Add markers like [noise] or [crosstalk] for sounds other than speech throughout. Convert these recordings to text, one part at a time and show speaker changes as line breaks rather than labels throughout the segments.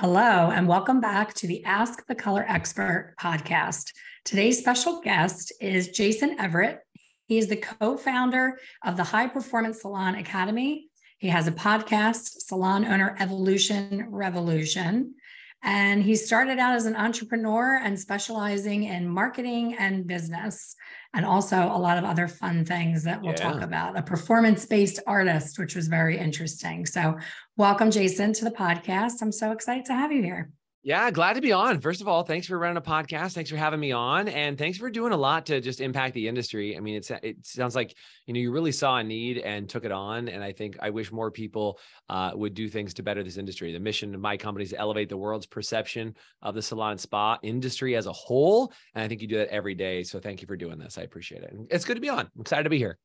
Hello, and welcome back to the Ask the Color Expert podcast. Today's special guest is Jason Everett. He is the co founder of the High Performance Salon Academy. He has a podcast, Salon Owner Evolution Revolution. And he started out as an entrepreneur and specializing in marketing and business, and also a lot of other fun things that we'll yeah. talk about. A performance based artist, which was very interesting. So, welcome, Jason, to the podcast. I'm so excited to have you here.
Yeah, glad to be on. First of all, thanks for running a podcast. Thanks for having me on, and thanks for doing a lot to just impact the industry. I mean, it's it sounds like you know you really saw a need and took it on, and I think I wish more people uh, would do things to better this industry. The mission of my company is to elevate the world's perception of the salon spa industry as a whole, and I think you do that every day. So thank you for doing this. I appreciate it. It's good to be on. I'm excited to be here.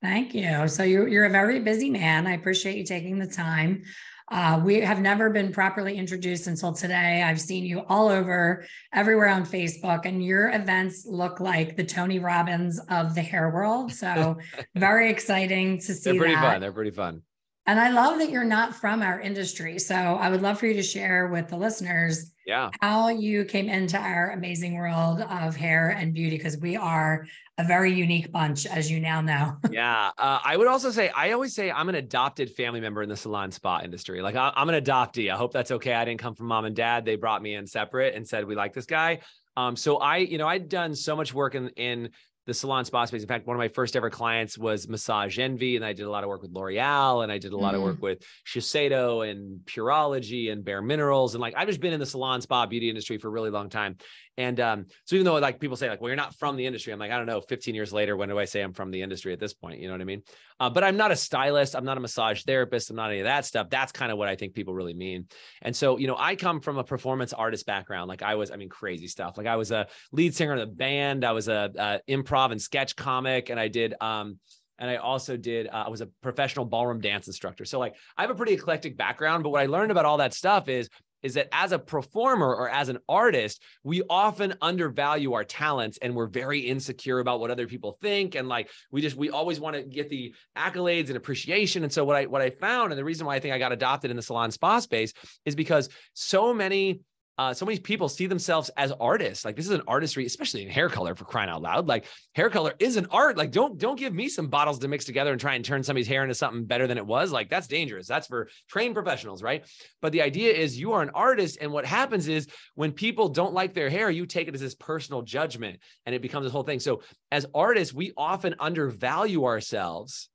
Thank you. So you're you're a very busy man. I appreciate you taking the time. Uh, we have never been properly introduced until today. I've seen you all over, everywhere on Facebook, and your events look like the Tony Robbins of the hair world. So [laughs] very exciting to see.
They're pretty
that.
fun. They're pretty fun.
And I love that you're not from our industry. So I would love for you to share with the listeners
yeah.
how you came into our amazing world of hair and beauty, because we are a very unique bunch, as you now know. [laughs]
yeah. Uh, I would also say, I always say I'm an adopted family member in the salon spa industry. Like I, am an adoptee. I hope that's okay. I didn't come from mom and dad. They brought me in separate and said, we like this guy. Um, so I, you know, I'd done so much work in, in the salon spa space. In fact, one of my first ever clients was Massage Envy, and I did a lot of work with L'Oreal, and I did a lot mm. of work mm. with Shiseido and Pureology and Bare Minerals, and like I've just been in the salon spa beauty industry for a really long time. And um, so even though like people say like, well, you're not from the industry, I'm like, I don't know, 15 years later, when do I say I'm from the industry at this point? You know what I mean? Uh, but I'm not a stylist. I'm not a massage therapist. I'm not any of that stuff. That's kind of what I think people really mean. And so, you know, I come from a performance artist background. Like I was, I mean, crazy stuff. Like I was a lead singer in the band. I was a, a improv and sketch comic, and I did um, and I also did. Uh, I was a professional ballroom dance instructor. So like I have a pretty eclectic background. But what I learned about all that stuff is is that as a performer or as an artist, we often undervalue our talents and we're very insecure about what other people think. And like we just we always want to get the accolades and appreciation. And so what I what I found, and the reason why I think I got adopted in the salon spa space is because so many uh, so many people see themselves as artists. Like this is an artistry, especially in hair color for crying out loud. Like hair color is an art. Like don't don't give me some bottles to mix together and try and turn somebody's hair into something better than it was. Like that's dangerous. That's for trained professionals, right? But the idea is you are an artist, and what happens is when people don't like their hair, you take it as this personal judgment, and it becomes this whole thing. So as artists, we often undervalue ourselves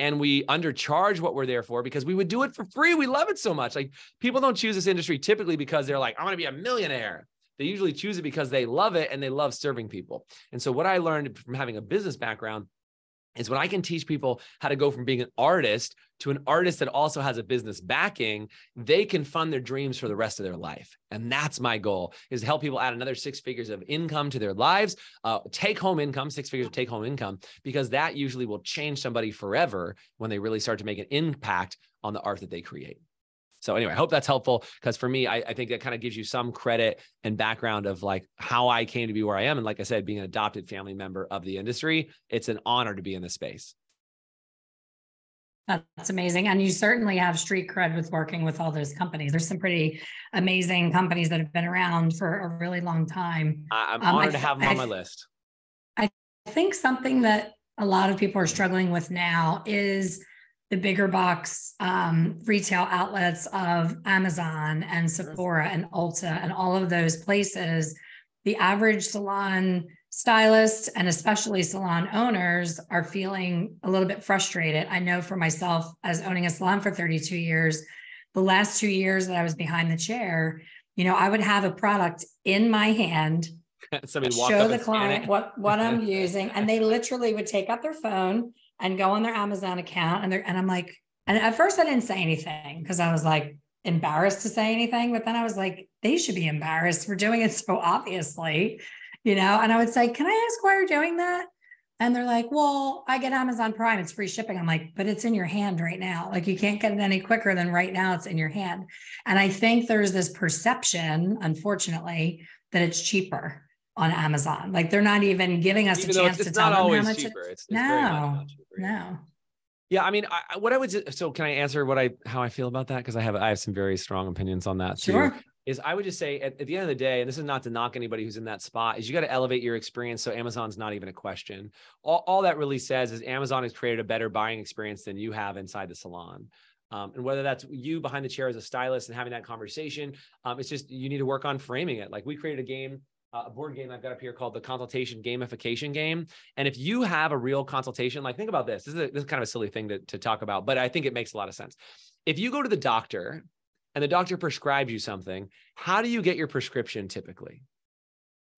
and we undercharge what we're there for because we would do it for free. We love it so much. Like people don't choose this industry typically because they're like, I want to be a millionaire. They usually choose it because they love it and they love serving people. And so what I learned from having a business background is when I can teach people how to go from being an artist to an artist that also has a business backing, they can fund their dreams for the rest of their life. And that's my goal is to help people add another six figures of income to their lives, uh, take home income, six figures of take home income, because that usually will change somebody forever when they really start to make an impact on the art that they create. So anyway, I hope that's helpful because for me, I, I think that kind of gives you some credit and background of like how I came to be where I am. And like I said, being an adopted family member of the industry, it's an honor to be in this space.
That's amazing. And you certainly have street cred with working with all those companies. There's some pretty amazing companies that have been around for a really long time.
I'm um, honored I, to have them on my list.
I think something that a lot of people are struggling with now is the bigger box um, retail outlets of Amazon and Sephora and Ulta and all of those places, the average salon stylist and especially salon owners are feeling a little bit frustrated. I know for myself, as owning a salon for 32 years, the last two years that I was behind the chair, you know, I would have a product in my hand, [laughs] show the client what what I'm [laughs] using, and they literally would take out their phone and go on their Amazon account and they're and I'm like, and at first I didn't say anything because I was like embarrassed to say anything, but then I was like, they should be embarrassed for doing it [laughs] so obviously, you know. And I would say, Can I ask why you're doing that? And they're like, Well, I get Amazon Prime, it's free shipping. I'm like, but it's in your hand right now. Like you can't get it any quicker than right now, it's in your hand. And I think there's this perception, unfortunately, that it's cheaper on Amazon. Like they're not even giving us even a chance it's, it's to tell them how much.
Cheaper. It's, it's
no, no.
Yeah, I mean, I, what I would so can I answer what I how I feel about that because I have I have some very strong opinions on that
sure.
too. Is I would just say at, at the end of the day, and this is not to knock anybody who's in that spot, is you got to elevate your experience so Amazon's not even a question. All, all that really says is Amazon has created a better buying experience than you have inside the salon. Um, and whether that's you behind the chair as a stylist and having that conversation, um, it's just you need to work on framing it. Like we created a game uh, a board game I've got up here called the consultation gamification game. And if you have a real consultation, like think about this. This is, a, this is kind of a silly thing to, to talk about, but I think it makes a lot of sense. If you go to the doctor and the doctor prescribes you something, how do you get your prescription typically?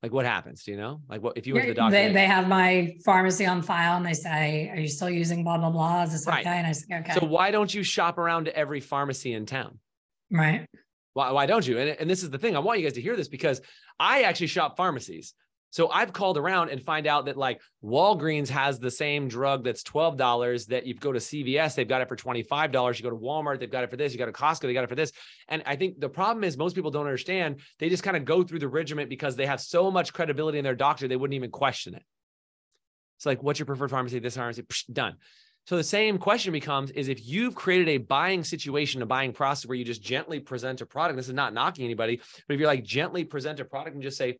Like what happens? Do you know? Like what if you went to the doctor?
They, they have my pharmacy on file and they say, Are you still using blah blah blah? Is this right. okay? And I say, Okay.
So why don't you shop around to every pharmacy in town?
Right.
Why, why don't you? And, and this is the thing. I want you guys to hear this because I actually shop pharmacies. So I've called around and find out that like Walgreens has the same drug that's $12 that you go to CVS, they've got it for $25. You go to Walmart, they've got it for this. You go to Costco, they got it for this. And I think the problem is most people don't understand. They just kind of go through the regiment because they have so much credibility in their doctor, they wouldn't even question it. It's like, what's your preferred pharmacy? This pharmacy, Psh, done. So the same question becomes is if you've created a buying situation, a buying process where you just gently present a product, this is not knocking anybody, but if you're like gently present a product and just say,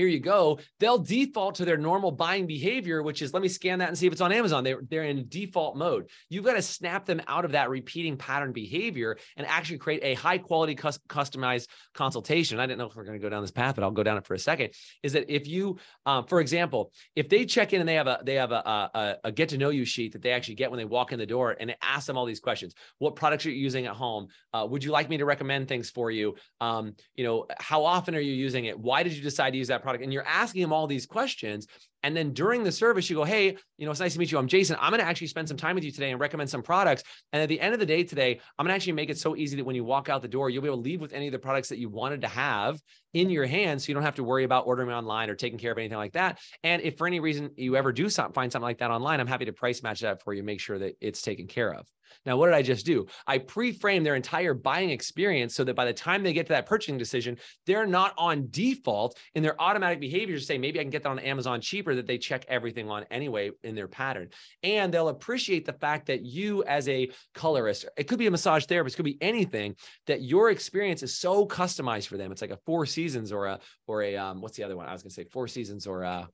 here you go, they'll default to their normal buying behavior, which is let me scan that and see if it's on Amazon. They're, they're in default mode. You've got to snap them out of that repeating pattern behavior and actually create a high quality cus- customized consultation. I didn't know if we're going to go down this path, but I'll go down it for a second. Is that if you, um, for example, if they check in and they have a they have a, a, a get to know you sheet that they actually get when they walk in the door and it asks them all these questions: What products are you using at home? Uh, would you like me to recommend things for you? Um, you know, how often are you using it? Why did you decide to use that product? Product and you're asking them all these questions and then during the service, you go, Hey, you know, it's nice to meet you. I'm Jason. I'm going to actually spend some time with you today and recommend some products. And at the end of the day today, I'm going to actually make it so easy that when you walk out the door, you'll be able to leave with any of the products that you wanted to have in your hands. So you don't have to worry about ordering online or taking care of anything like that. And if for any reason you ever do find something like that online, I'm happy to price match that for you, make sure that it's taken care of. Now, what did I just do? I pre-frame their entire buying experience so that by the time they get to that purchasing decision, they're not on default in their automatic behavior to say, maybe I can get that on Amazon cheaper that they check everything on anyway in their pattern. And they'll appreciate the fact that you as a colorist, it could be a massage therapist, could be anything, that your experience is so customized for them. It's like a four seasons or a, or a, um, what's the other one? I was going to say four seasons or a,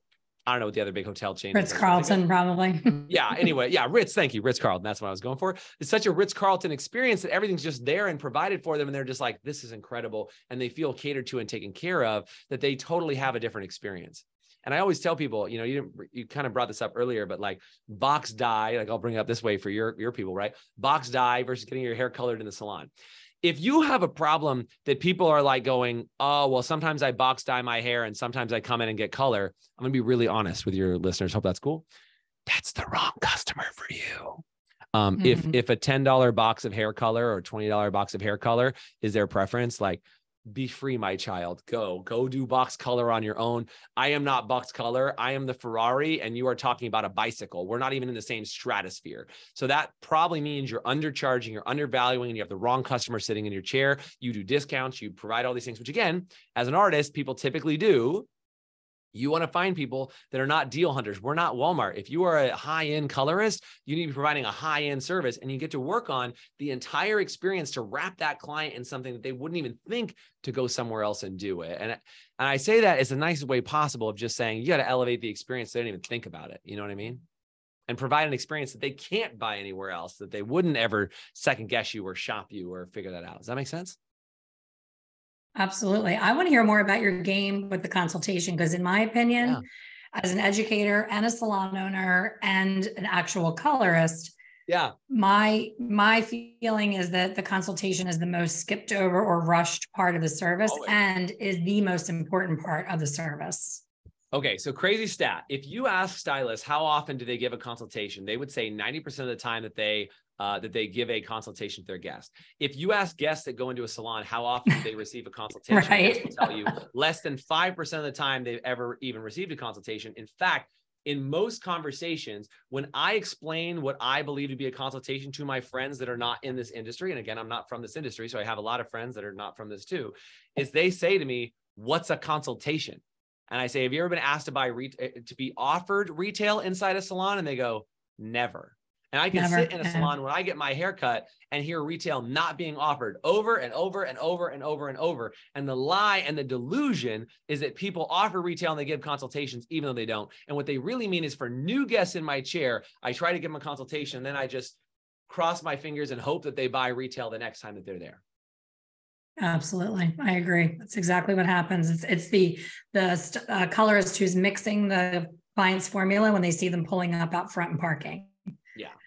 I don't know what the other big hotel chain
Ritz Carlton, probably. [laughs]
yeah. Anyway, yeah, Ritz. Thank you, Ritz Carlton. That's what I was going for. It's such a Ritz Carlton experience that everything's just there and provided for them, and they're just like, "This is incredible," and they feel catered to and taken care of. That they totally have a different experience. And I always tell people, you know, you didn't, you kind of brought this up earlier, but like box dye, like I'll bring it up this way for your your people, right? Box dye versus getting your hair colored in the salon if you have a problem that people are like going, oh, well, sometimes I box dye my hair and sometimes I come in and get color, I'm going to be really honest with your listeners. Hope that's cool. That's the wrong customer for you. Um, mm-hmm. If if a ten dollar box of hair color or twenty dollar box of hair color is their preference, like be free, my child. Go, go do box color on your own. I am not box color. I am the Ferrari, and you are talking about a bicycle. We're not even in the same stratosphere. So that probably means you're undercharging, you're undervaluing, and you have the wrong customer sitting in your chair. You do discounts, you provide all these things, which again, as an artist, people typically do you want to find people that are not deal hunters. We're not Walmart. If you are a high end colorist, you need to be providing a high end service and you get to work on the entire experience to wrap that client in something that they wouldn't even think to go somewhere else and do it. And, and I say that as the nicest way possible of just saying you got to elevate the experience. They don't even think about it. You know what I mean? And provide an experience that they can't buy anywhere else, that they wouldn't ever second guess you or shop you or figure that out. Does that make sense?
Absolutely. I want to hear more about your game with the consultation because, in my opinion, yeah. as an educator and a salon owner and an actual colorist,
yeah,
my my feeling is that the consultation is the most skipped over or rushed part of the service Always. and is the most important part of the service.
Okay, so crazy stat. If you ask stylists how often do they give a consultation, they would say 90% of the time that they uh, that they give a consultation to their guests. If you ask guests that go into a salon how often do they receive a consultation, [laughs] right. will tell you less than 5% of the time they've ever even received a consultation. In fact, in most conversations, when I explain what I believe to be a consultation to my friends that are not in this industry, and again, I'm not from this industry, so I have a lot of friends that are not from this too, is they say to me, What's a consultation? And I say, Have you ever been asked to buy re- to be offered retail inside a salon? And they go, Never. And I can Never. sit in a salon when I get my haircut and hear retail not being offered over and over and over and over and over. And the lie and the delusion is that people offer retail and they give consultations even though they don't. And what they really mean is for new guests in my chair, I try to give them a consultation, and then I just cross my fingers and hope that they buy retail the next time that they're there.
Absolutely, I agree. That's exactly what happens. It's it's the the uh, colorist who's mixing the client's formula when they see them pulling up out front and parking.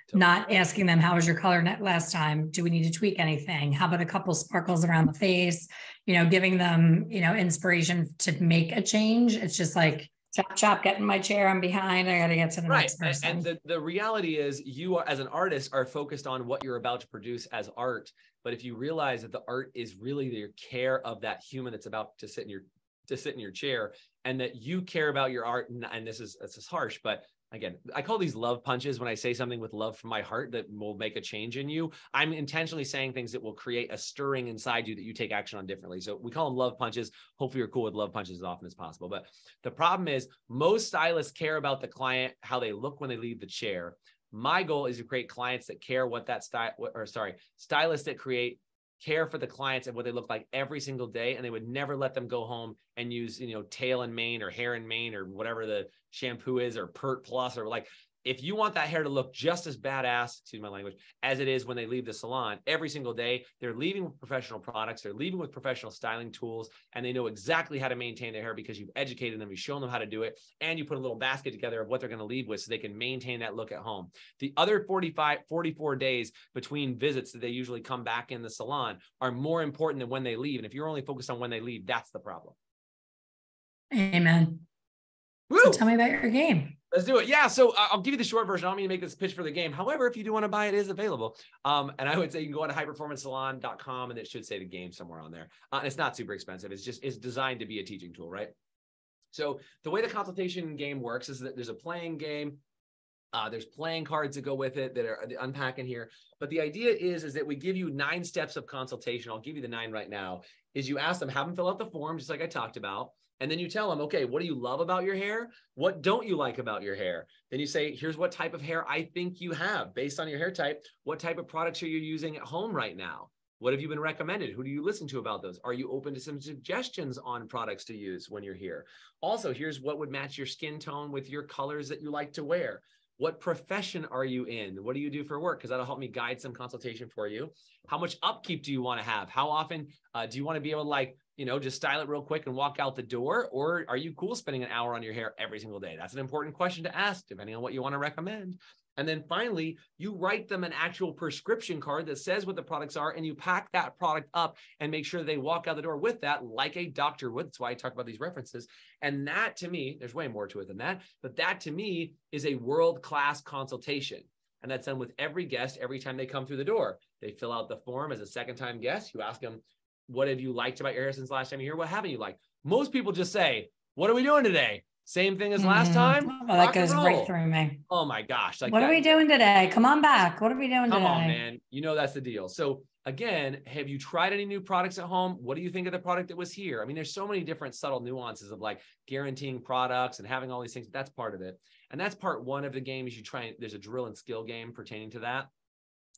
Totally. Not asking them how was your color net last time? Do we need to tweak anything? How about a couple sparkles around the face? You know, giving them you know inspiration to make a change. It's just like chop chop get in my chair i'm behind i gotta get to the right. next person
and, the, the reality is you are, as an artist are focused on what you're about to produce as art but if you realize that the art is really the care of that human that's about to sit in your to sit in your chair and that you care about your art and, and this is this is harsh but again, I call these love punches when I say something with love from my heart that will make a change in you. I'm intentionally saying things that will create a stirring inside you that you take action on differently. So we call them love punches. Hopefully, you're cool with love punches as often as possible. But the problem is, most stylists care about the client, how they look when they leave the chair. My goal is to create clients that care what that style, or sorry, stylists that create care for the clients and what they look like every single day and they would never let them go home and use you know tail and mane or hair and mane or whatever the shampoo is or pert plus or like if you want that hair to look just as badass, excuse my language, as it is when they leave the salon every single day, they're leaving with professional products, they're leaving with professional styling tools, and they know exactly how to maintain their hair because you've educated them, you've shown them how to do it, and you put a little basket together of what they're going to leave with so they can maintain that look at home. The other 45, 44 days between visits that they usually come back in the salon are more important than when they leave. And if you're only focused on when they leave, that's the problem.
Amen. Woo! So tell me about your game.
Let's do it. Yeah. So uh, I'll give you the short version. I don't mean to make this pitch for the game. However, if you do want to buy it, it is available. Um, and I would say you can go on to highperformancesalon.com and it should say the game somewhere on there. Uh, and it's not super expensive. It's just, it's designed to be a teaching tool, right? So the way the consultation game works is that there's a playing game. Uh, there's playing cards that go with it that are unpacking here. But the idea is, is that we give you nine steps of consultation. I'll give you the nine right now. Is you ask them, have them fill out the form, just like I talked about. And then you tell them, okay, what do you love about your hair? What don't you like about your hair? Then you say, here's what type of hair I think you have based on your hair type. What type of products are you using at home right now? What have you been recommended? Who do you listen to about those? Are you open to some suggestions on products to use when you're here? Also, here's what would match your skin tone with your colors that you like to wear. What profession are you in? What do you do for work? Because that'll help me guide some consultation for you. How much upkeep do you want to have? How often uh, do you want to be able to like you know, just style it real quick and walk out the door? Or are you cool spending an hour on your hair every single day? That's an important question to ask, depending on what you want to recommend. And then finally, you write them an actual prescription card that says what the products are, and you pack that product up and make sure they walk out the door with that, like a doctor would. That's why I talk about these references. And that to me, there's way more to it than that, but that to me is a world class consultation. And that's done with every guest every time they come through the door. They fill out the form as a second time guest. You ask them, what have you liked about your hair since last time you here? What haven't you liked? Most people just say, what are we doing today? Same thing as last mm-hmm. time.
Oh, that goes right through me.
Oh my gosh!
Like what that. are we doing today? Come on back. What are we doing
Come
today?
on, man. You know that's the deal. So again, have you tried any new products at home? What do you think of the product that was here? I mean, there's so many different subtle nuances of like guaranteeing products and having all these things. That's part of it, and that's part one of the game. Is you try and there's a drill and skill game pertaining to that.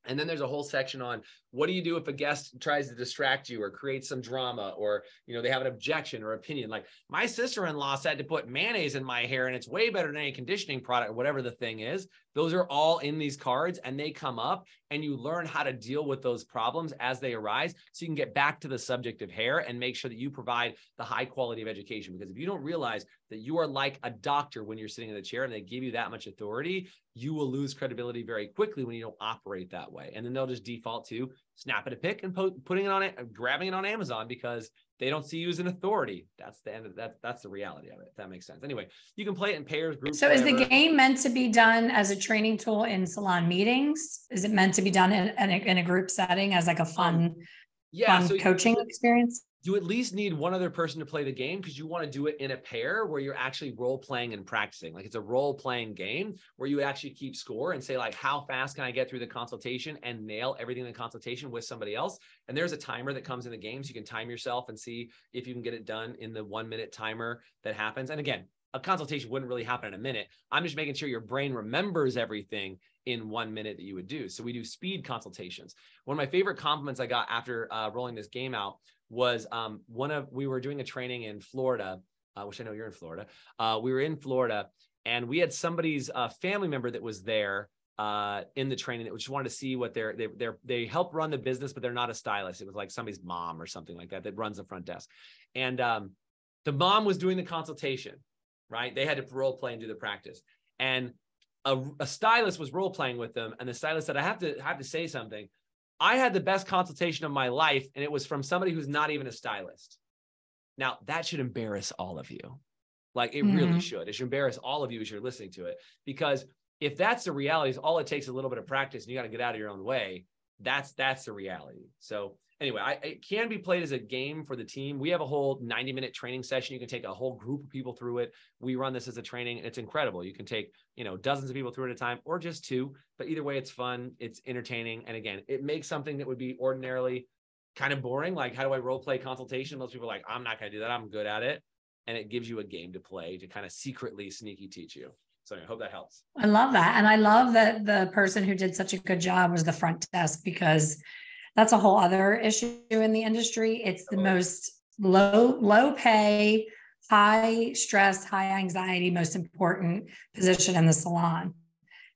And then there's a whole section on what do you do if a guest tries to distract you or create some drama or you know they have an objection or opinion. Like my sister-in-law said to put mayonnaise in my hair and it's way better than any conditioning product or whatever the thing is. Those are all in these cards and they come up and you learn how to deal with those problems as they arise so you can get back to the subject of hair and make sure that you provide the high quality of education because if you don't realize that you are like a doctor when you're sitting in the chair and they give you that much authority, you will lose credibility very quickly when you don't operate that way. And then they'll just default to snapping a pic and po- putting it on it, grabbing it on Amazon because they don't see you as an authority. That's the end of that. That's the reality of it. If that makes sense. Anyway, you can play it in pairs, groups.
So whatever. is the game meant to be done as a training tool in salon meetings? Is it meant to be done in, in, a, in a group setting as like a fun, um, yeah, fun so coaching experience?
You at least need one other person to play the game because you want to do it in a pair where you're actually role playing and practicing. Like it's a role playing game where you actually keep score and say like, how fast can I get through the consultation and nail everything in the consultation with somebody else? And there's a timer that comes in the game, so you can time yourself and see if you can get it done in the one minute timer that happens. And again, a consultation wouldn't really happen in a minute. I'm just making sure your brain remembers everything in one minute that you would do. So we do speed consultations. One of my favorite compliments I got after uh, rolling this game out was um, one of we were doing a training in Florida, uh, which I know you're in Florida. Uh, we were in Florida, and we had somebody's uh, family member that was there uh, in the training that just wanted to see what they're they they're they help run the business, but they're not a stylist. It was like somebody's mom or something like that that runs the front desk, and um, the mom was doing the consultation. Right, they had to role play and do the practice, and a, a stylist was role playing with them, and the stylist said, "I have to have to say something. I had the best consultation of my life, and it was from somebody who's not even a stylist." Now that should embarrass all of you. Like it mm-hmm. really should. It should embarrass all of you as you're listening to it because if that's the reality, is all it takes a little bit of practice and you got to get out of your own way. That's that's the reality. So anyway, I, it can be played as a game for the team. We have a whole 90 minute training session. You can take a whole group of people through it. We run this as a training. It's incredible. You can take, you know, dozens of people through at a time or just two, but either way, it's fun. It's entertaining. And again, it makes something that would be ordinarily kind of boring. Like, how do I role play consultation? Most people are like, I'm not going to do that. I'm good at it. And it gives you a game to play to kind of secretly sneaky teach you. So I hope that helps.
I love that. And I love that the person who did such a good job was the front desk because that's a whole other issue in the industry. It's the most low, low pay, high stress, high anxiety, most important position in the salon.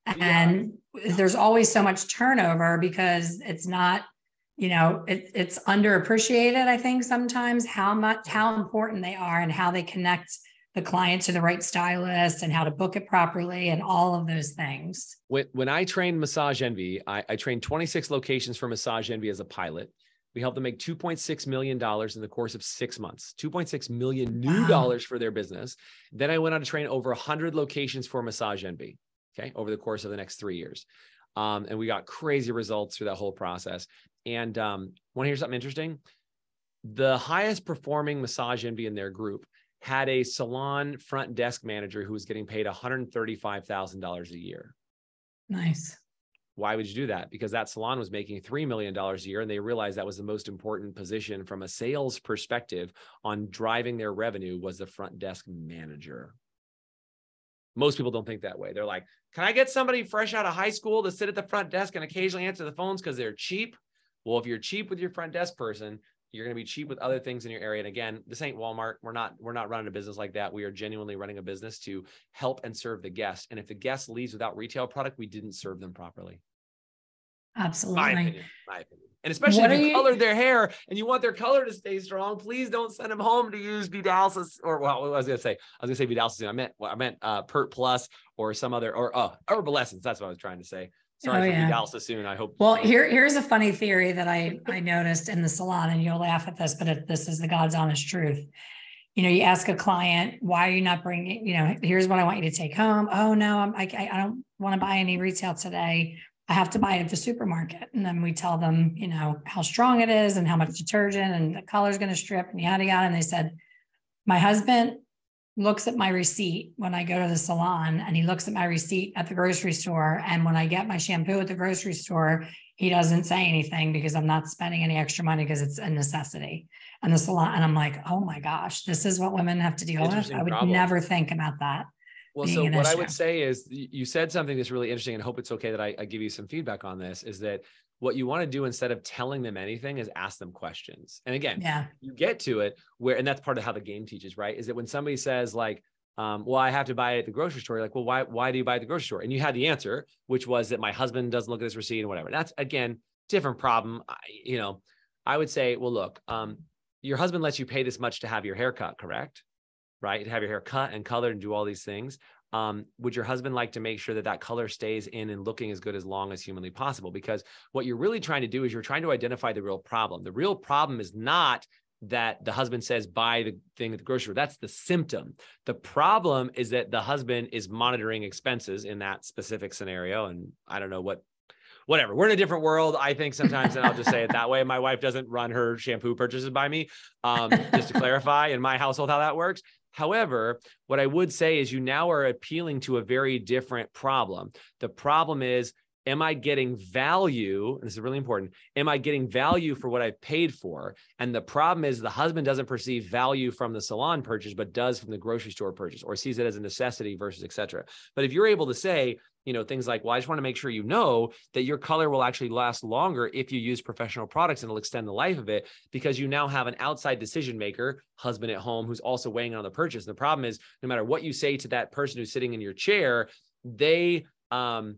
And yeah. there's always so much turnover because it's not, you know, it, it's underappreciated, I think, sometimes how much, how important they are and how they connect the client to the right stylist and how to book it properly and all of those things.
When, when I trained Massage Envy, I, I trained 26 locations for Massage Envy as a pilot. We helped them make $2.6 million in the course of six months, 2.6 million new wow. dollars for their business. Then I went on to train over 100 locations for Massage Envy, okay, over the course of the next three years. Um, and we got crazy results through that whole process. And um, want to hear something interesting? The highest performing Massage Envy in their group had a salon front desk manager who was getting paid $135,000 a year.
Nice.
Why would you do that? Because that salon was making $3 million a year, and they realized that was the most important position from a sales perspective on driving their revenue was the front desk manager. Most people don't think that way. They're like, can I get somebody fresh out of high school to sit at the front desk and occasionally answer the phones because they're cheap? Well, if you're cheap with your front desk person, you're going to be cheap with other things in your area. And again, this ain't Walmart. We're not we're not running a business like that. We are genuinely running a business to help and serve the guest. And if the guest leaves without retail product, we didn't serve them properly.
Absolutely.
My opinion. My opinion. And especially what if you, you colored their hair and you want their color to stay strong, please don't send them home to use Vidalcis or well, I was gonna say. I was gonna say Vidalcis. I meant well, I meant uh, Pert Plus or some other or uh, Herbal Essence. That's what I was trying to say. Sorry oh, for yeah. Dallas soon. I hope.
Well, here here's a funny theory that I [laughs] I noticed in the salon, and you'll laugh at this, but it, this is the God's honest truth. You know, you ask a client, "Why are you not bringing?" You know, here's what I want you to take home. Oh no, I'm, I I don't want to buy any retail today. I have to buy it at the supermarket. And then we tell them, you know, how strong it is and how much detergent and the color's going to strip and yada yada. And they said, my husband looks at my receipt when I go to the salon and he looks at my receipt at the grocery store. And when I get my shampoo at the grocery store, he doesn't say anything because I'm not spending any extra money because it's a necessity. And the salon, and I'm like, oh my gosh, this is what women have to deal with. I would problem. never think about that.
Well, so what I would say is you said something that's really interesting and I hope it's okay that I, I give you some feedback on this is that what you want to do instead of telling them anything is ask them questions. And again,
yeah.
you get to it where, and that's part of how the game teaches, right? Is that when somebody says like, um, well, I have to buy it at the grocery store. Like, well, why, why do you buy at the grocery store? And you had the answer, which was that my husband doesn't look at this receipt and whatever. That's again, different problem. I, you know, I would say, well, look, um, your husband lets you pay this much to have your hair cut, correct? Right? To have your hair cut and colored and do all these things um, would your husband like to make sure that that color stays in and looking as good as long as humanly possible? Because what you're really trying to do is you're trying to identify the real problem. The real problem is not that the husband says buy the thing at the grocery store. That's the symptom. The problem is that the husband is monitoring expenses in that specific scenario. And I don't know what, whatever. We're in a different world. I think sometimes, and I'll just say it that way. My wife doesn't run her shampoo purchases by me. Um, just to [laughs] clarify in my household how that works. However, what I would say is you now are appealing to a very different problem. The problem is am I getting value? This is really important. Am I getting value for what I've paid for? And the problem is the husband doesn't perceive value from the salon purchase, but does from the grocery store purchase or sees it as a necessity versus etc. But if you're able to say, you know, things like, well, I just want to make sure you know that your color will actually last longer if you use professional products and it'll extend the life of it because you now have an outside decision maker, husband at home, who's also weighing on the purchase. And the problem is no matter what you say to that person who's sitting in your chair, they um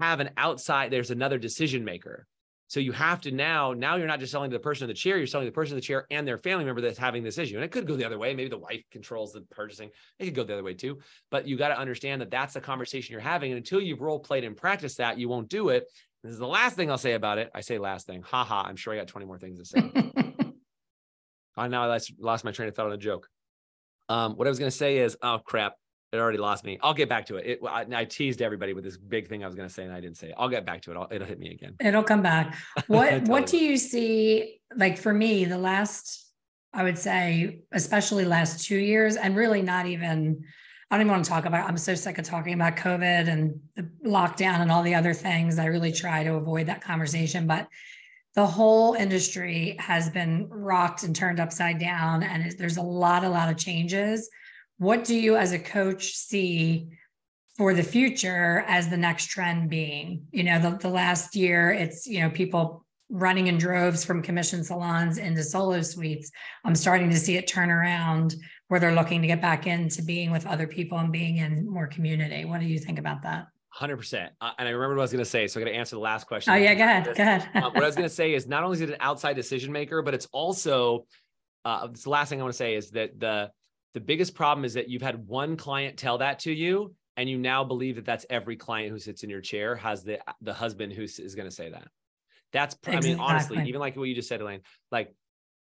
have an outside, there's another decision maker. So you have to now, now you're not just selling to the person in the chair, you're selling to the person in the chair and their family member that's having this issue. And it could go the other way. Maybe the wife controls the purchasing. It could go the other way too. But you got to understand that that's the conversation you're having. And until you've role played and practiced that, you won't do it. This is the last thing I'll say about it. I say last thing. Ha ha. I'm sure I got 20 more things to say. [laughs] I now I lost, lost my train of thought on a joke. Um, what I was going to say is, oh crap, it already lost me. I'll get back to it. it I, I, teased everybody with this big thing I was going to say, and I didn't say it. I'll get back to it. I'll, it'll hit me again.
It'll come back. [laughs] What What do you see? Like for me, the last, I would say, especially last two years, and really not even. I don't even want to talk about. I'm so sick of talking about COVID and the lockdown and all the other things. I really try to avoid that conversation, but the whole industry has been rocked and turned upside down, and there's a lot, a lot of changes what do you as a coach see for the future as the next trend being? You know the, the last year it's you know people running in droves from commission salons into solo suites. I'm starting to see it turn around where they're looking to get back into being with other people and being in more community. What do you think about that?
100% uh, and i remember what i was going to say so i'm going to answer the last question.
Oh yeah go ahead go ahead.
Um, what i was going [laughs] to say is not only is it an outside decision maker but it's also uh, the last thing i want to say is that the the biggest problem is that you've had one client tell that to you and you now believe that that's every client who sits in your chair has the the husband who is going to say that. That's exactly. i mean honestly even like what you just said elaine like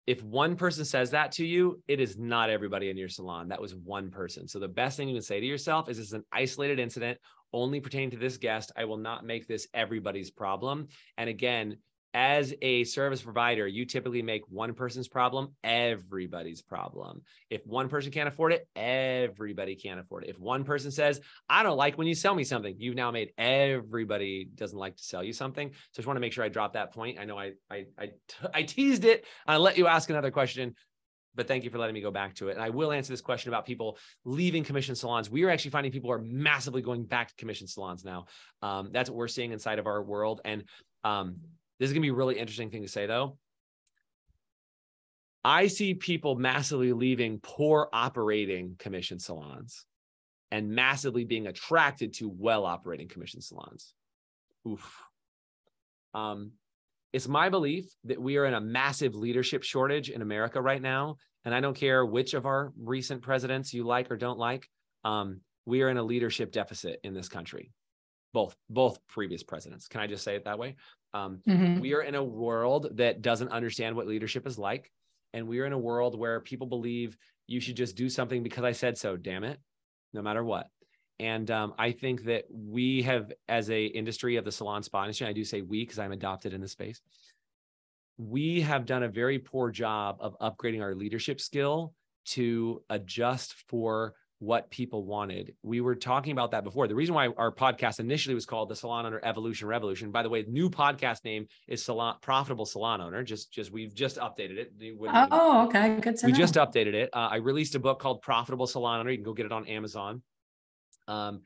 if one person says that to you it is not everybody in your salon. That was one person. So the best thing you can say to yourself is "This is an isolated incident only pertaining to this guest. I will not make this everybody's problem. And again as a service provider, you typically make one person's problem everybody's problem. If one person can't afford it, everybody can't afford it. If one person says, I don't like when you sell me something, you've now made everybody doesn't like to sell you something. So I just want to make sure I drop that point. I know I I I, I teased it. I let you ask another question. But thank you for letting me go back to it. And I will answer this question about people leaving commission salons. We are actually finding people are massively going back to commission salons now. Um, that's what we're seeing inside of our world. And um, this is going to be a really interesting thing to say, though. I see people massively leaving poor operating commission salons and massively being attracted to well operating commission salons. Oof. Um, it's my belief that we are in a massive leadership shortage in America right now. And I don't care which of our recent presidents you like or don't like. Um, we are in a leadership deficit in this country both both previous presidents. Can i just say it that way? Um, mm-hmm. we are in a world that doesn't understand what leadership is like and we are in a world where people believe you should just do something because i said so damn it no matter what. And um, i think that we have as a industry of the salon spa industry i do say we because i'm adopted in the space we have done a very poor job of upgrading our leadership skill to adjust for what people wanted. We were talking about that before. The reason why our podcast initially was called the Salon Owner Evolution Revolution. By the way, the new podcast name is Salon Profitable Salon Owner. Just, just we've just updated it.
Oh, okay, good.
we know. just updated it. Uh, I released a book called Profitable Salon Owner. You can go get it on Amazon. Um,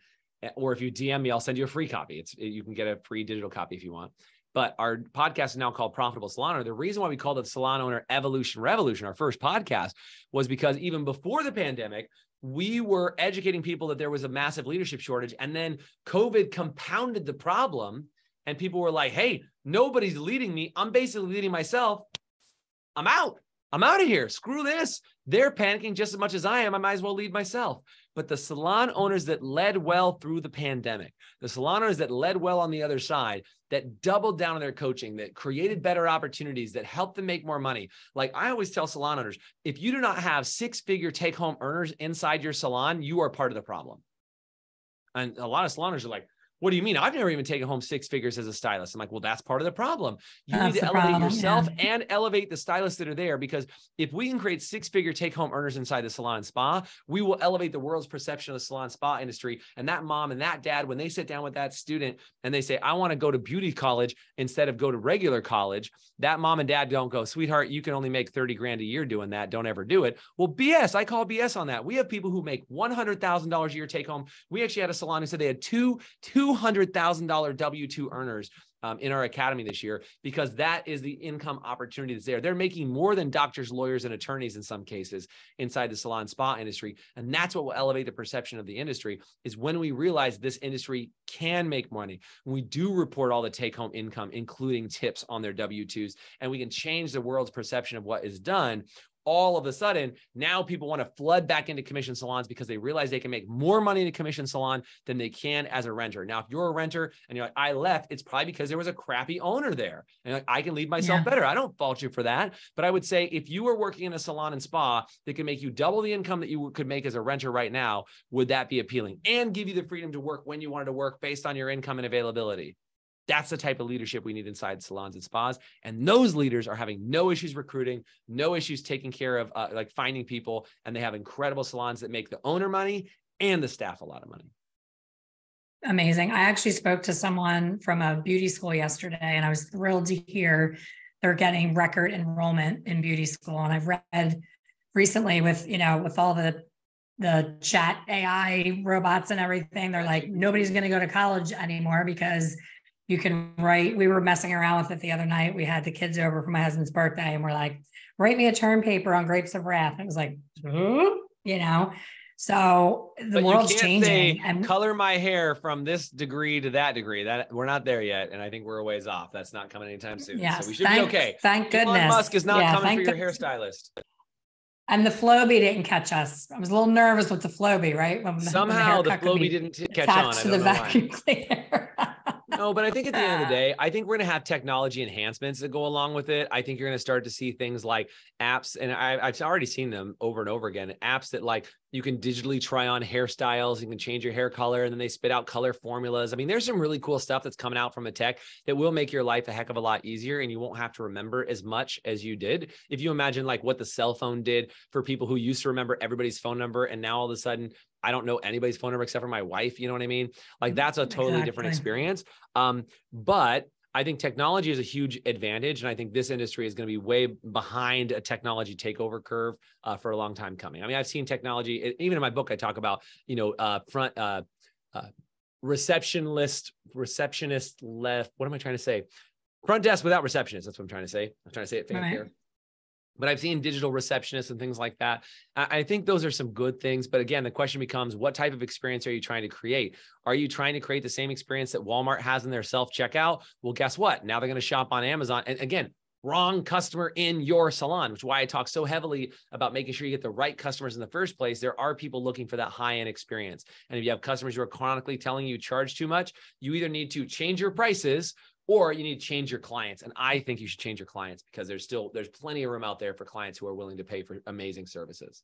or if you DM me, I'll send you a free copy. It's you can get a free digital copy if you want. But our podcast is now called Profitable Salon Owner. The reason why we called it Salon Owner Evolution Revolution, our first podcast, was because even before the pandemic, we were educating people that there was a massive leadership shortage. And then COVID compounded the problem. And people were like, hey, nobody's leading me. I'm basically leading myself. I'm out. I'm out of here. Screw this. They're panicking just as much as I am. I might as well lead myself. But the salon owners that led well through the pandemic, the salon owners that led well on the other side, that doubled down on their coaching, that created better opportunities, that helped them make more money. Like I always tell salon owners, if you do not have six figure take home earners inside your salon, you are part of the problem. And a lot of salon owners are like, what do you mean? I've never even taken home six figures as a stylist. I'm like, well, that's part of the problem. You
That's
need to elevate
problem,
yourself
yeah.
and elevate the stylists that are there because if we can create six figure take home earners inside the salon spa, we will elevate the world's perception of the salon spa industry. And that mom and that dad, when they sit down with that student and they say, I want to go to beauty college instead of go to regular college, that mom and dad don't go, sweetheart, you can only make 30 grand a year doing that. Don't ever do it. Well, BS, I call BS on that. We have people who make $100,000 a year take home. We actually had a salon who said they had two, two $200,000 W 2 earners um, in our academy this year because that is the income opportunity that's there. They're making more than doctors, lawyers, and attorneys in some cases inside the salon spa industry. And that's what will elevate the perception of the industry is when we realize this industry can make money. We do report all the take home income, including tips on their W 2s, and we can change the world's perception of what is done all of a sudden now people want to flood back into commission salons because they realize they can make more money in a commission salon than they can as a renter. Now, if you're a renter and you're like, I left, it's probably because there was a crappy owner there. And like, I can leave myself
Yeah.
better. I don't fault you for that. But I would say if you were working in a salon and spa that can make you double the income that you could make as a renter right now, would that be appealing and give you the freedom to work when you wanted to work based on your income and availability? That's the type of leadership we need inside salons and spas. And those leaders are having no issues recruiting, no issues taking care of uh, like finding people. And they have incredible salons that make the owner money and the staff a lot of money.
Amazing. I actually spoke to someone from a beauty school yesterday, and I was thrilled to hear they're getting record enrollment in beauty school. And I've read recently with, you know, with all the the chat AI robots and everything, they're like, nobody's going to go to college anymore because you can write. We were messing around with it the other night. We had the kids over for my husband's birthday, and we're like, write me a term paper on grapes of wrath. And it was like, "Huh?" you know, so the
But
world's changing.
say,
and
color my hair from this degree to that degree. That we're not there yet, and I think we're a ways off. That's not coming anytime soon.
Yes,
so we should
thank,
be okay.
Thank goodness.
Elon Musk is not
Yeah,
coming for your
goodness.
hairstylist.
And the Flowbee didn't catch us. I was a little nervous with the Flowbee, right? When, when
Somehow the
haircut
Flowbee didn't t- catch on. I
to
don't
the vacuum [laughs] cleaner.
No, but I think at the end of the [laughs] day, I think we're going to have technology enhancements that go along with it. I think you're going to start to see things like apps, and I, I've already seen them over and over again. Apps that like you can digitally try on hairstyles, you can change your hair color, and then they spit out color formulas. I mean, there's some really cool stuff that's coming out from a tech that will make your life a heck of a lot easier, and you won't have to remember as much as you did. If you imagine like what the cell phone did for people who used to remember everybody's phone number, and now all of a sudden I don't know anybody's phone number except for my wife. You know what I mean? Like that's a totally different experience. Um, but I think technology is a huge advantage, and I think this industry is going to be way behind a technology takeover curve uh, for a long time coming. I mean, I've seen technology. Even in my book, I talk about you know uh, front uh, uh, receptionist, receptionist left. What am I trying to say? Front desk without receptionist. That's what I'm trying to say. I'm trying to say it
Right.
fancier. But I've seen digital receptionists and things like that. I think those are some good things. But again, the question becomes what type of experience are you trying to create? Are you trying to create the same experience that Walmart has in their self checkout? Well, guess what? Now they're going to shop on Amazon. And again, wrong customer in your salon, which is why I talk so heavily about making sure you get the right customers in the first place. There are people looking for that high end experience. And if you have customers who are chronically telling you charge too much, you either need to change your prices or you need to change your clients. And I think you should change your clients because there's still there's plenty of room out there for clients who are willing to pay for amazing services.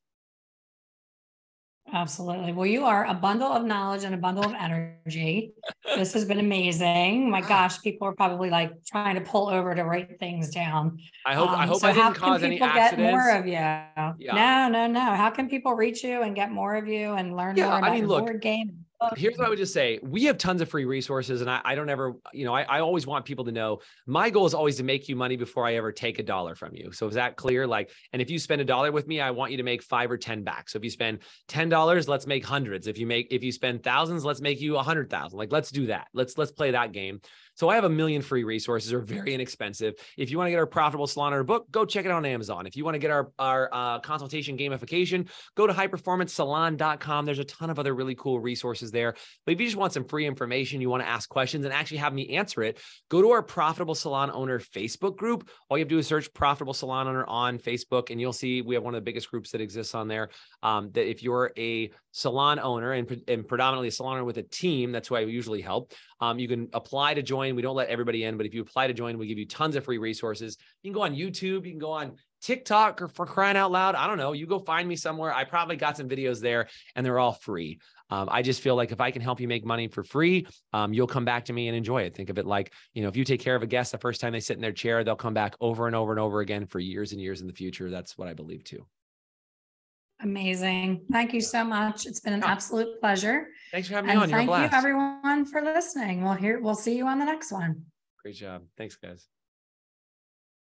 Absolutely. Well, you are a bundle of knowledge and a bundle of energy. [laughs] this has been amazing. My gosh, people are probably like trying to pull over to write things down.
I hope I
Um,
hope
so
I
how can people. Get more of you.
Yeah.
No, no, no. How can people reach you and get more of you and learn
Yeah,
more
I
about
mean,
your
look,
board game?
Here's what I would just say. We have tons of free resources, and I, I don't ever, you know, I, I always want people to know my goal is always to make you money before I ever take a dollar from you. So is that clear? Like, and if you spend a dollar with me, I want you to make five or 10 back. So if you spend $10, let's make hundreds. If you make, if you spend thousands, let's make you a hundred thousand. Like, let's do that. Let's, let's play that game. So I have a million free resources. They're very inexpensive. If you want to get our profitable salon owner book, go check it on Amazon. If you want to get our, our uh, consultation gamification, go to highperformancesalon.com. There's a ton of other really cool resources there. But if you just want some free information, you want to ask questions and actually have me answer it, go to our Profitable Salon Owner Facebook group. All you have to do is search Profitable Salon Owner on Facebook, and you'll see we have one of the biggest groups that exists on there. Um, that if you're a salon owner and, and predominantly a salon owner with a team, that's who I usually help. Um, you can apply to join. We don't let everybody in, but if you apply to join, we give you tons of free resources. You can go on YouTube, you can go on TikTok or for crying out loud. I don't know. You go find me somewhere. I probably got some videos there and they're all free. Um, I just feel like if I can help you make money for free, um, you'll come back to me and enjoy it. Think of it like, you know, if you take care of a guest the first time they sit in their chair, they'll come back over and over and over again for years and years in the future. That's what I believe too.
Amazing. Thank you so much. It's been an absolute pleasure.
Thanks for having me
And
on. You're
thank you everyone for listening. We'll hear, we'll see you on the next one.
Great job. Thanks, guys.